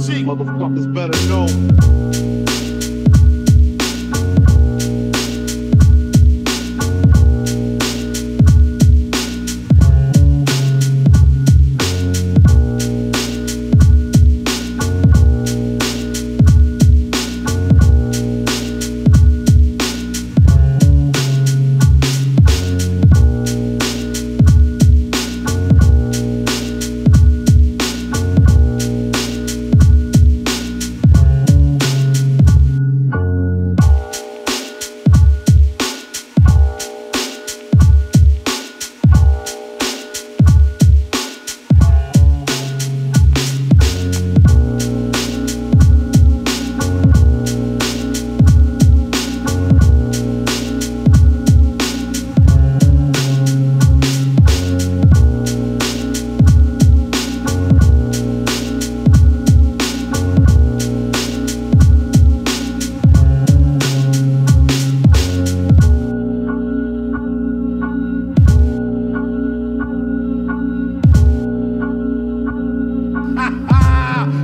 Motherfuckers better know.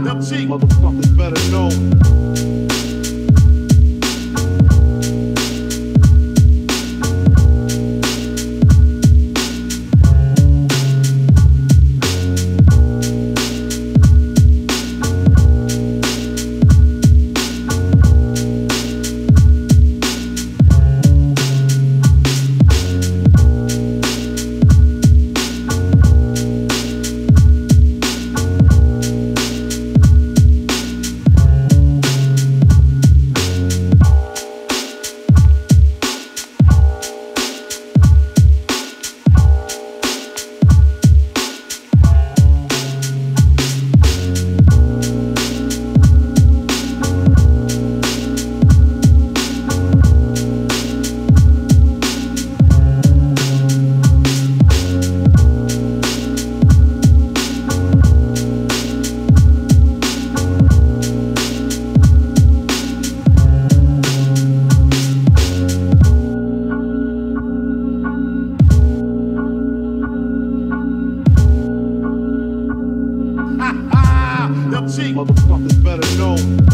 Motherfuckers better know. motherfuckers better know.